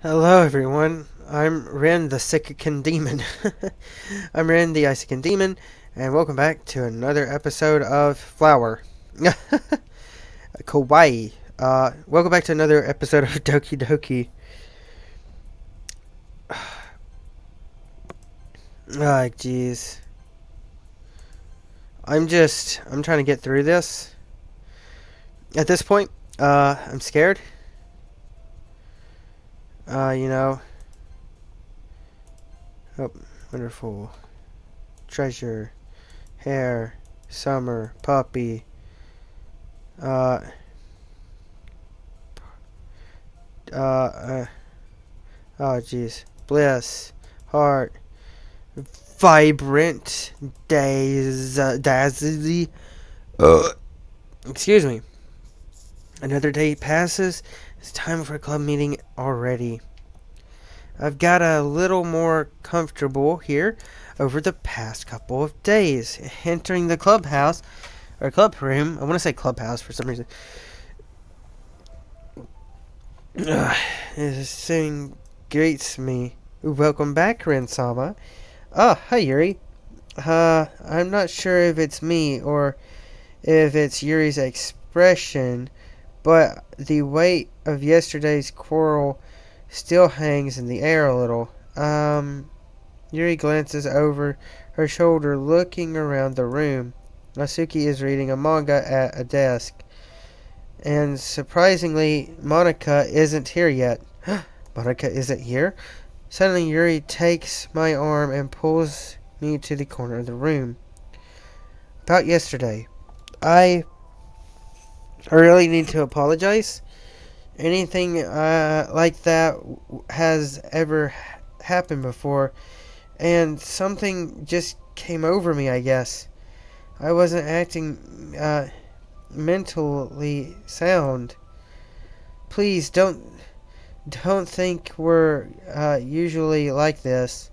Hello, everyone. I'm Ren the Sikakin Demon. I'm Ren the Iceiken Demon, and welcome back to another episode of Flower. Kawaii. Uh, welcome back to another episode of Doki Doki. Ah, jeez. I'm just, I'm trying to get through this. At this point, uh, I'm scared. Uh, you know. Oh, wonderful. Treasure. Hair. Summer. Puppy. Uh. Uh. uh oh, jeez. Bliss. Heart. Vibrant. Days. Uh, dazzly. Uh. Excuse me. Another day passes. It's time for a club meeting already. I've got a little more comfortable here over the past couple of days. Entering the clubhouse, or club room, I want to say clubhouse for some reason. Uh, this greets me. Welcome back, Rensama. Oh, hi, Yuri. Uh, I'm not sure if it's me or if it's Yuri's expression but the weight of yesterday's quarrel still hangs in the air a little. Um, Yuri glances over her shoulder, looking around the room. Natsuki is reading a manga at a desk. And surprisingly, Monika isn't here yet. Monika isn't here? Suddenly, Yuri takes my arm and pulls me to the corner of the room. About yesterday, I I really need to apologize. Anything uh, like that has ever happened before, and something just came over me, I guess. I wasn't acting uh, mentally sound. Please don't don't think we're uh, usually like this.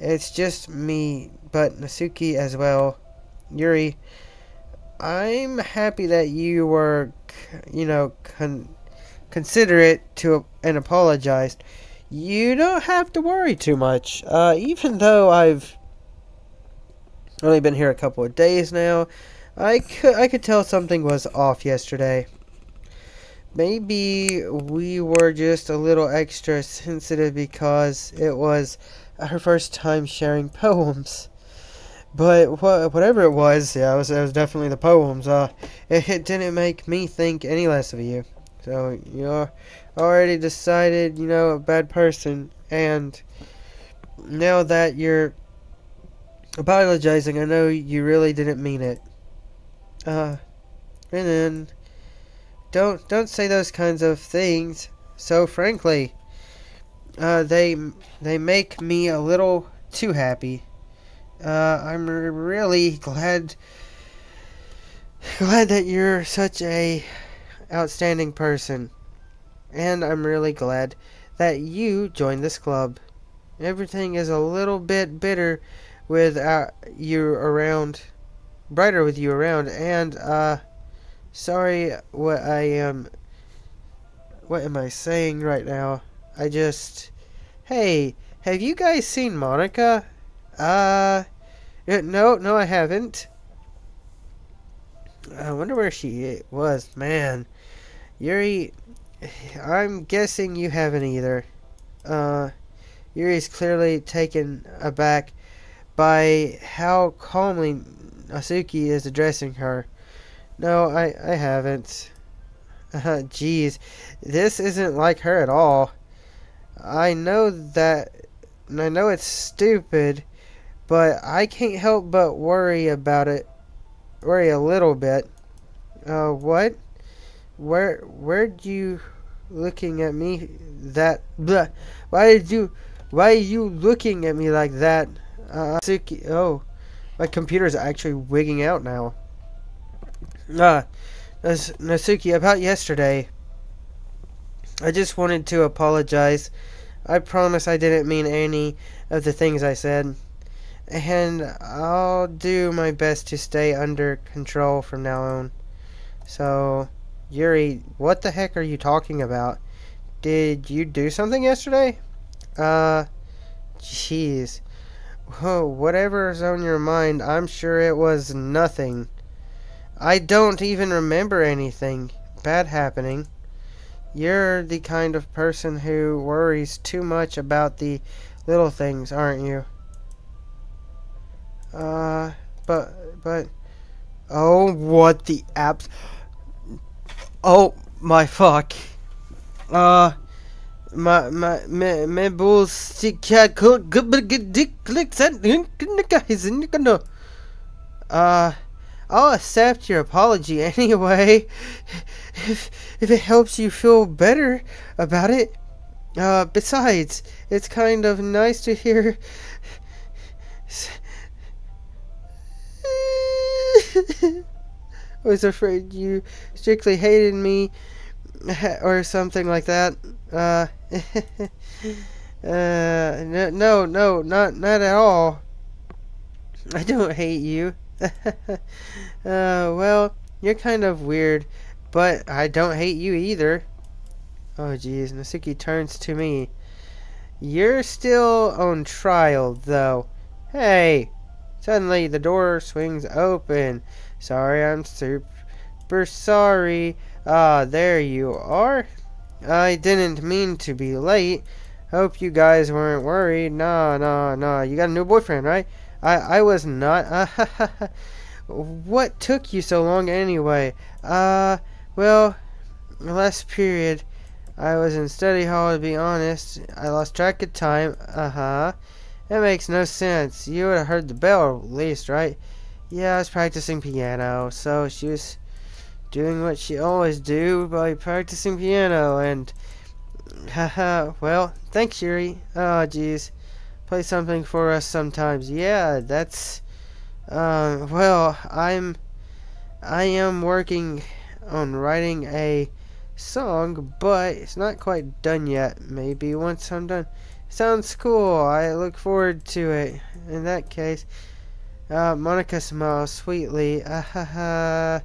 It's just me, but Natsuki as well. Yuri, I'm happy that you were, you know, con- considerate to and apologized. You don't have to worry too much. Uh, even though I've only been here a couple of days now, I could I could tell something was off yesterday. Maybe we were just a little extra sensitive because it was her first time sharing poems. But wh- whatever it was, yeah, it was, it was definitely the poems. Uh, it, it didn't make me think any less of you. So you're already decided, you know, a bad person, and now that you're apologizing, I know you really didn't mean it. Uh, and then don't don't say those kinds of things so frankly. Uh, they they make me a little too happy. Uh, I'm really glad glad that you're such a outstanding person. And I'm really glad that you joined this club. Everything is a little bit bitter with uh, you around, brighter with you around, and uh, sorry what I am. What am I saying right now? I just, hey, have you guys seen Monika? Uh, no, no, I haven't. I wonder where she was. Man, Yuri, I'm guessing you haven't either. Uh, Yuri's clearly taken aback by how calmly Asuki is addressing her. No, I, I haven't. Uh, geez, this isn't like her at all. I know that, and I know it's stupid, but I can't help but worry about it. Worry a little bit. Uh, what? Where, where'd you looking at me that, blah, why did you, why are you looking at me like that? Uh, oh, my computer's actually wigging out now. Uh, Natsuki, about yesterday, I just wanted to apologize. I promise I didn't mean any of the things I said and I'll do my best to stay under control from now on. So, Yuri, what the heck are you talking about? Did you do something yesterday? Uh, jeez. Whatever's on your mind, I'm sure it was nothing. I don't even remember anything bad happening. You're the kind of person who worries too much about the little things, aren't you? Uh, but, but, oh, what the apps? Oh, my fuck. Uh, my, my, my, my bulls, cat, clicks, and, uh, I'll accept your apology anyway. If, if it helps you feel better about it. Uh, besides, it's kind of nice to hear. I was afraid you strictly hated me, or something like that. Uh, uh, no, no, not, not at all. I don't hate you. uh, well, you're kind of weird, but I don't hate you either. Oh, jeez. Natsuki turns to me. You're still on trial, though. Hey! Suddenly, the door swings open. Sorry, I'm super sorry. Ah, there you are. I didn't mean to be late. Hope you guys weren't worried. Nah, nah, nah. You got a new boyfriend, right? I, I was not. Uh, what took you so long anyway? Uh, well, last period, I was in study hall to be honest. I lost track of time. Uh-huh. That makes no sense. You would have heard the bell at least, right? Yeah, I was practicing piano, so she was doing what she always do by practicing piano, and haha, well, thanks, Yuri. Oh, jeez play something for us sometimes. Yeah, that's uh, well, I'm I am working on writing a song, but it's not quite done yet. Maybe once I'm done. Sounds cool. I look forward to it. In that case, uh, Monika smiles sweetly. Uh,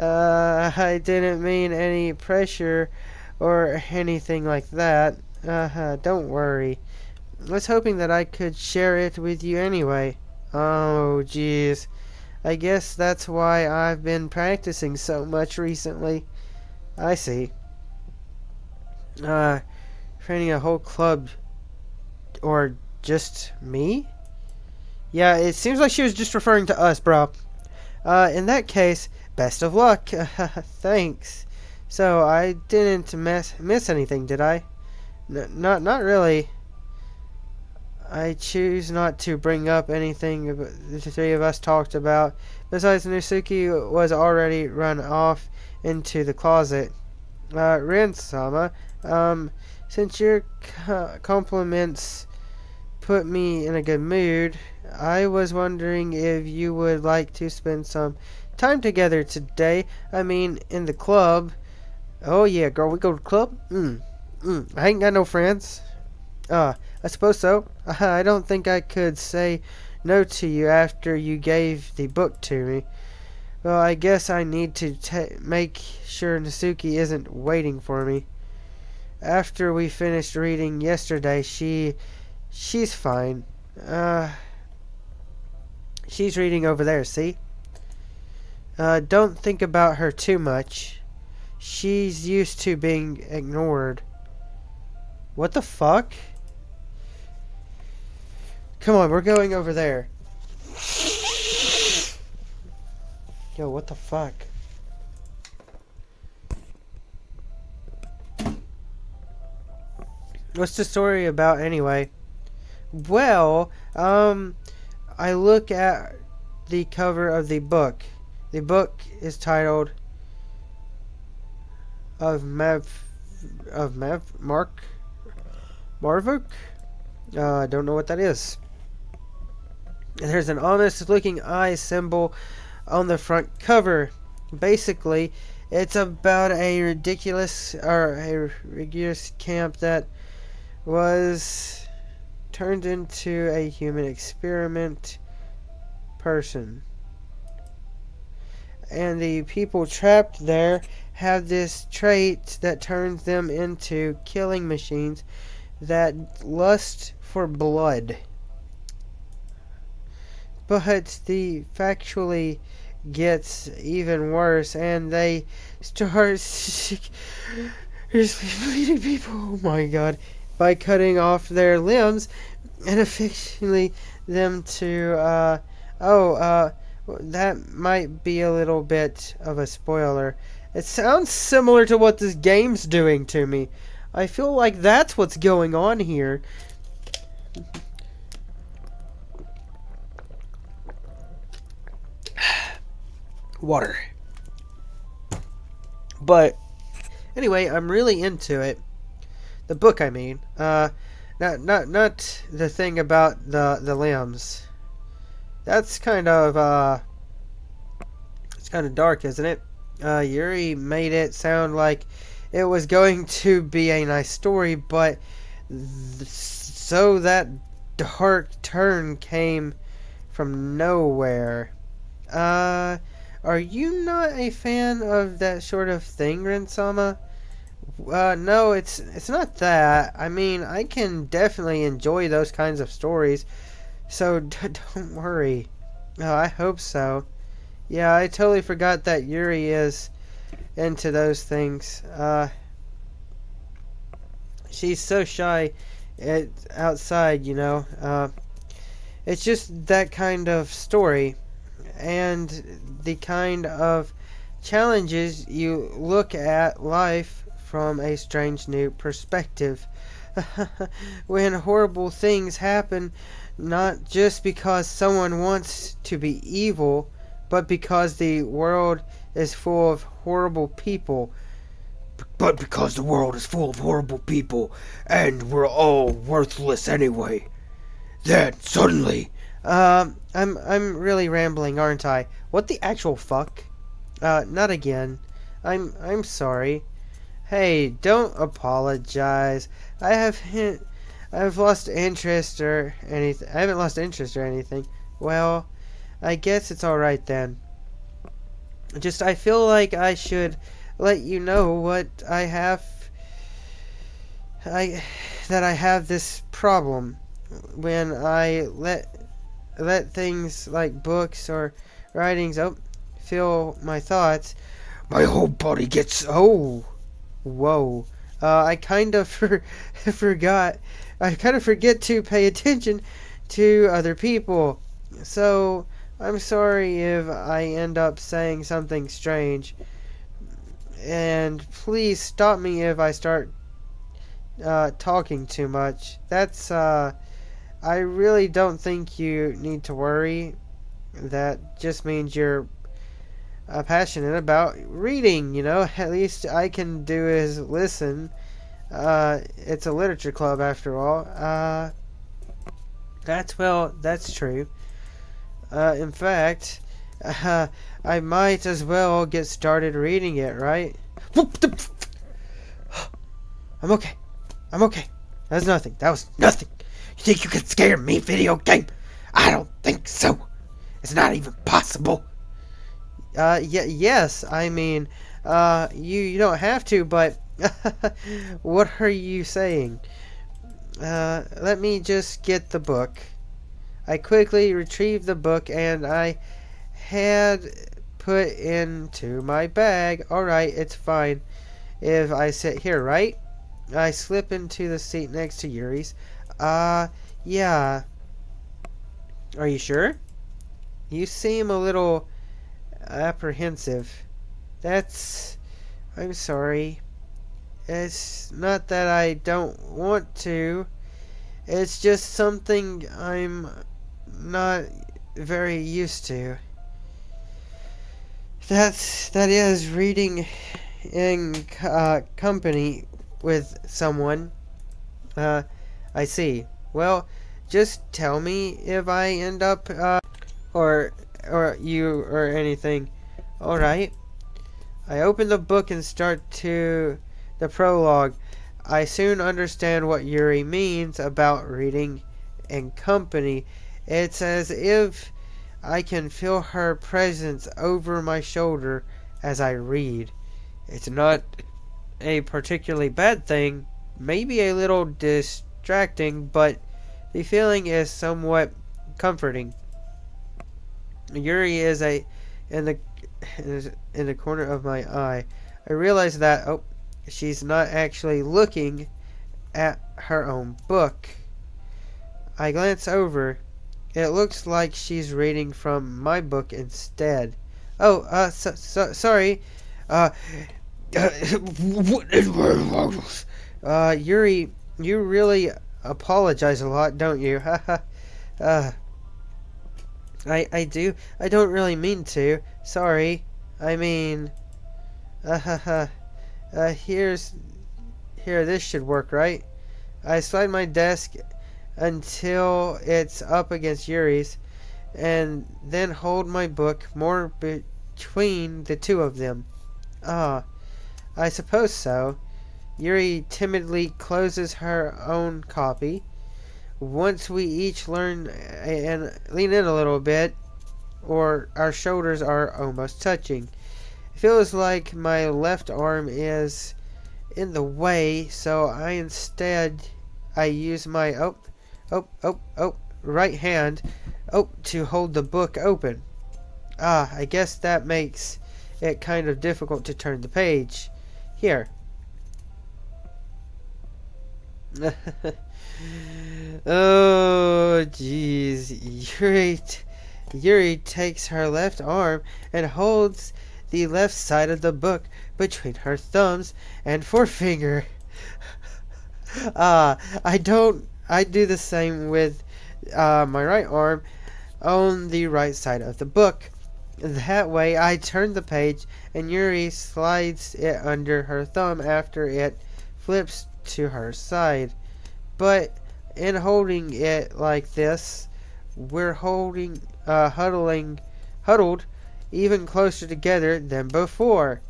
uh, I didn't mean any pressure or anything like that. Uh, don't worry I was hoping that I could share it with you anyway. Oh, jeez. I guess that's why I've been practicing so much recently. I see. Uh, training a whole club. Or just me? Yeah, it seems like she was just referring to us, bro. Uh, in that case, best of luck. Thanks. So, I didn't mess, miss anything, did I? N not, not really. I choose not to bring up anything the three of us talked about. Besides, Natsuki was already run off into the closet. Uh, um, since your compliments put me in a good mood, I was wondering if you would like to spend some time together today. I mean, in the club. Oh yeah, girl, we go to the club? Mm, mm. I ain't got no friends. Uh, I suppose so. Uh, I don't think I could say no to you after you gave the book to me. Well, I guess I need to make sure Natsuki isn't waiting for me. After we finished reading yesterday, she... She's fine. Uh... She's reading over there, see? Uh, don't think about her too much. She's used to being ignored. What the fuck? Come on, we're going over there. Yo, what the fuck? What's the story about anyway? Well, um, I look at the cover of the book. The book is titled of Mav of Mav Mark Marvuk. Uh, I don't know what that is. And there's an honest looking eye symbol on the front cover. Basically, it's about a ridiculous or a rigorous camp that was turned into a human experiment person. and the people trapped there have this trait that turns them into killing machines that lust for blood. But the factually gets even worse, and they start bleeding people. Oh my god! By cutting off their limbs and affixing them to. Uh, oh, uh, that might be a little bit of a spoiler. It sounds similar to what this game's doing to me. I feel like that's what's going on here. Water. But anyway, I'm really into it. The book, I mean. Uh, not not not the thing about the the limbs. That's kind of uh, it's kind of dark, isn't it? Uh, Yuri made it sound like it was going to be a nice story, but th- so that dark turn came from nowhere. Uh, are you not a fan of that sort of thing, Rensama? Uh, no, it's it's not that. I mean, I can definitely enjoy those kinds of stories, so don't worry. Oh, I hope so. Yeah, I totally forgot that Yuri is into those things. Uh, she's so shy at, outside, you know. Uh, it's just that kind of story, and the kind of challenges you look at life from a strange new perspective. when horrible things happen, not just because someone wants to be evil, but because the world is full of horrible people. But because the world is full of horrible people, and we're all worthless anyway. Then suddenly. Um, I'm I'm really rambling, aren't I? What the actual fuck? Uh, not again. I'm I'm sorry. Hey, don't apologize. I have I've lost interest or anything. I haven't lost interest or anything. Well, I guess it's all right then. Just I feel like I should let you know what I have I that I have this problem when I let let things like books or writings oh feel my thoughts my whole body gets oh whoa uh, I kind of for, forgot I kind of forget to pay attention to other people so I'm sorry if I end up saying something strange. And please stop me if I start uh, talking too much. That's, uh, I really don't think you need to worry. That just means you're uh, passionate about reading, you know. At least I can do is listen. Uh, it's a literature club after all. Uh, that's, well, that's true. Uh, in fact, uh, I might as well get started reading it, right? I'm okay. I'm okay. That's nothing. That was nothing. You think you can scare me, video game? I don't think so. It's not even possible. Uh, yes. I mean, uh, you you don't have to, but what are you saying? Uh, let me just get the book. I quickly retrieved the book and I had put into my bag. Alright, it's fine if I sit here, right? I slip into the seat next to Yuri's. Uh, yeah. Are you sure? You seem a little apprehensive. That's. I'm sorry. It's not that I don't want to. It's just something I'm not very used to. That's that is reading in uh, company with someone. Uh, I see. Well, just tell me if I end up uh, or or you or anything. All right. I open the book and start to the prologue. I soon understand what Yuri means about reading in company it's as if I can feel her presence over my shoulder as I read. It's not a particularly bad thing, maybe a little distracting, but the feeling is somewhat comforting. Yuri is a in the in the corner of my eye. I realize that oh, she's not actually looking at her own book. I glance over. It looks like she's reading from my book instead. Oh, uh, so, so, sorry. Uh, uh, Yuri, you really apologize a lot, don't you? uh, I, I do. I don't really mean to. Sorry. I mean, uh, uh, here's, here, this should work, right? I slide my desk until it's up against Yuri's, and then hold my book more between the two of them. Ah, I suppose so. Yuri timidly closes her own copy. Once we each learn and lean in a little bit, or our shoulders are almost touching. It feels like my left arm is in the way, so I instead I use my oh oh oh oh right hand oh to hold the book open. Ah, I guess that makes it kind of difficult to turn the page. Here. oh, jeez. Yuri, Yuri takes her left arm and holds the left side of the book between her thumbs and forefinger. Ah, uh, I don't. I do the same with uh, my right arm on the right side of the book. That way, I turn the page, and Yuri slides it under her thumb after it flips to her side. But in holding it like this, we're holding, uh, huddling, huddled even closer together than before.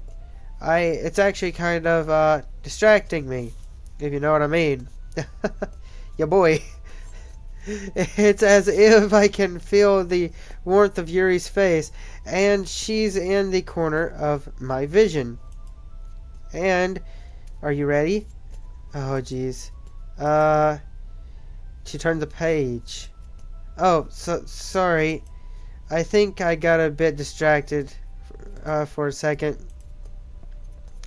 I, it's actually kind of uh, distracting me, if you know what I mean. yeah, boy. It's as if I can feel the warmth of Yuri's face, and she's in the corner of my vision. And, are you ready? Oh, jeez. Uh, she turned the page. Oh, so sorry. I think I got a bit distracted uh, for a second.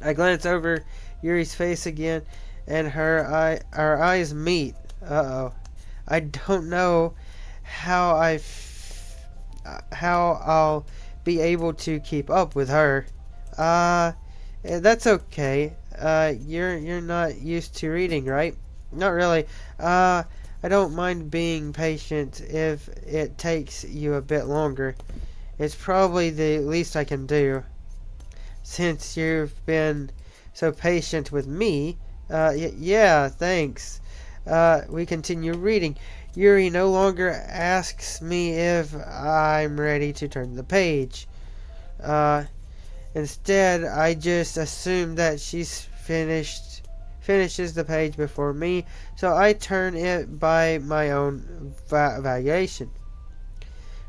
I glance over Yuri's face again, and her eye, our eyes meet. Uh oh. I don't know how I, f- how I'll be able to keep up with her. Uh, eh, that's okay. Uh, you're you're not used to reading, right? Not really. Uh, I don't mind being patient if it takes you a bit longer. It's probably the least I can do. Since you've been so patient with me, uh, yeah, thanks. Uh, we continue reading. Yuri no longer asks me if I'm ready to turn the page. Uh, instead, I just assume that she's finished finishes the page before me, so I turn it by my own va- valuation.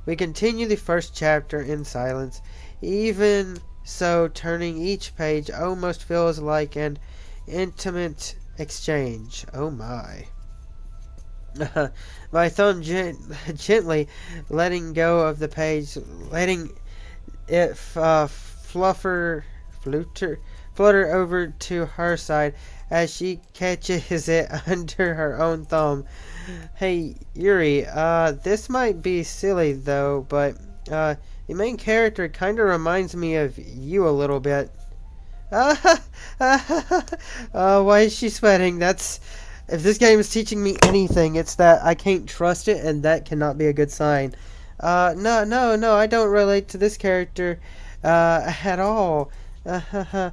We continue the first chapter in silence. Even so, turning each page almost feels like an intimate exchange. Oh my. my thumb gent- gently letting go of the page, letting it uh, fluffer, flutter, flutter over to her side as she catches it under her own thumb. Hey, Yuri, uh, this might be silly though, but, uh, the main character kinda reminds me of you a little bit. uh, why is she sweating? That's, if this game is teaching me anything, it's that I can't trust it, and that cannot be a good sign. Uh, no, no, no, I don't relate to this character, uh, at all.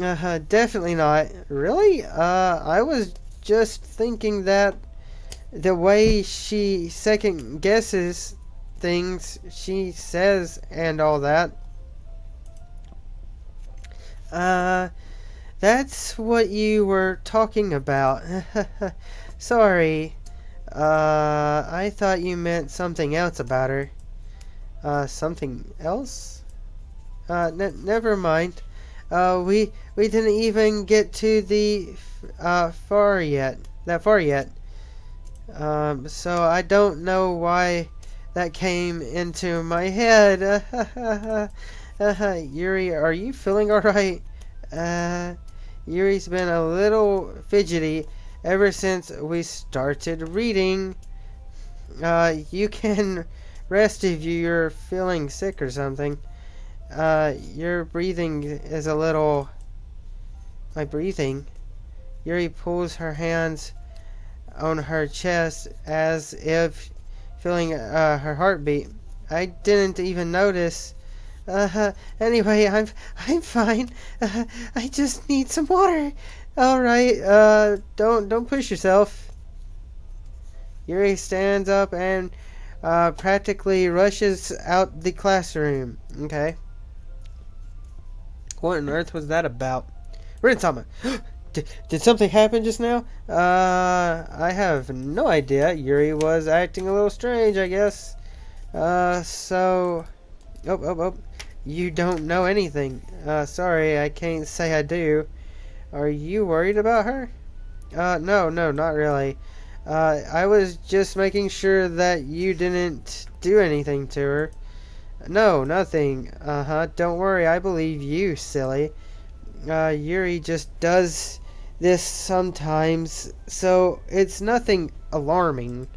Uh, definitely not. Really? Uh, I was just thinking that the way she second guesses things she says and all that. Uh, that's what you were talking about. Sorry. Uh, I thought you meant something else about her. Uh, something else? Uh, ne- never mind. Uh, we we didn't even get to the uh far yet. That far yet. Um, so I don't know why that came into my head. Yuri, are you feeling alright? Uh, Yuri's been a little fidgety ever since we started reading. Uh, you can rest if you're feeling sick or something. Uh, your breathing is a little. My breathing? Yuri pulls her hands on her chest as if feeling uh, her heartbeat. I didn't even notice. Uh, anyway, I'm I'm fine. Uh, I just need some water. All right. Uh, don't don't push yourself. Yuri stands up and uh, practically rushes out the classroom. Okay. What on earth was that about? Rinsama, did, did something happen just now? Uh, I have no idea. Yuri was acting a little strange, I guess. Uh, so. Oh, oh, oh. You don't know anything. Uh, sorry, I can't say I do. Are you worried about her? Uh, no, no, not really. Uh, I was just making sure that you didn't do anything to her. No, nothing. Uh huh. Don't worry, I believe you, silly. Uh, Yuri just does this sometimes, so it's nothing alarming.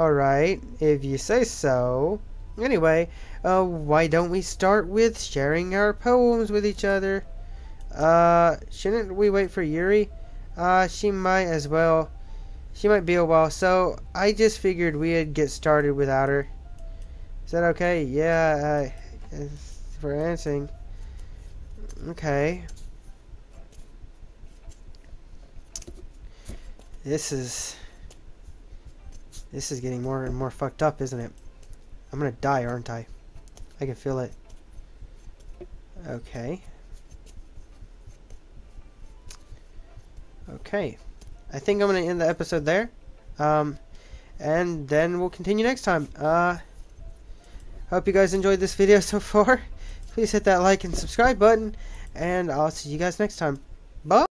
Alright, if you say so. Anyway, uh, why don't we start with sharing our poems with each other? Uh, shouldn't we wait for Yuri? Uh, she might as well. She might be a while, so I just figured we'd get started without her. Is that okay? Yeah, uh, for answering. Okay. This is... This is getting more and more fucked up, isn't it? I'm gonna die, aren't I? I can feel it. Okay. Okay. I think I'm to end the episode there. Um, and then we'll continue next time. Uh, hope you guys enjoyed this video so far. Please hit that like and subscribe button. And I'll see you guys next time. Bye!